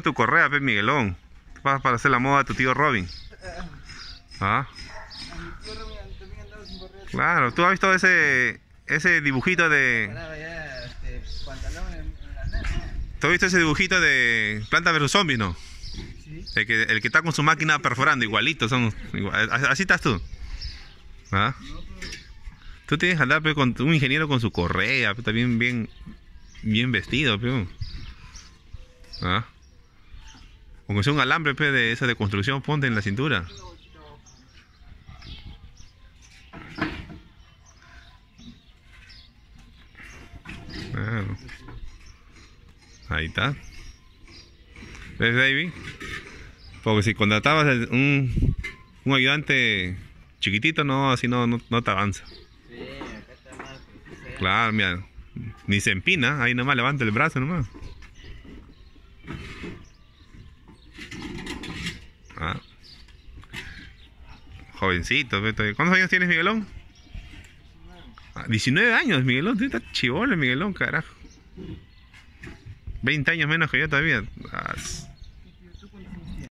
tu correa, pe Miguelón. Vas para hacer la moda a tu tío Robin. ¿Ah? Claro, tú has visto ese ese dibujito de. ¿Tú has visto ese dibujito de Planta vs Zombie, no? El que, el que está con su máquina perforando, igualito, son. igual- así estás tú. ¿Ah? Tú tienes que andar pe, con un ingeniero con su correa, pe, también bien, bien vestido, pe. ¿Ah? Aunque sea un alambre pe, de esa de construcción, ponte en la cintura. Claro. Ahí está. ¿Ves, David? Porque si contratabas un, un ayudante chiquitito, no, así no, no, no te avanza. Claro, mira. Ni se empina, ahí nomás levanta el brazo nomás. Ah. Jovencito, ve, todavía. ¿cuántos años tienes, Miguelón? Ah, 19 años, Miguelón, tú estás chivolo, Miguelón, carajo. 20 años menos que yo todavía. Ah,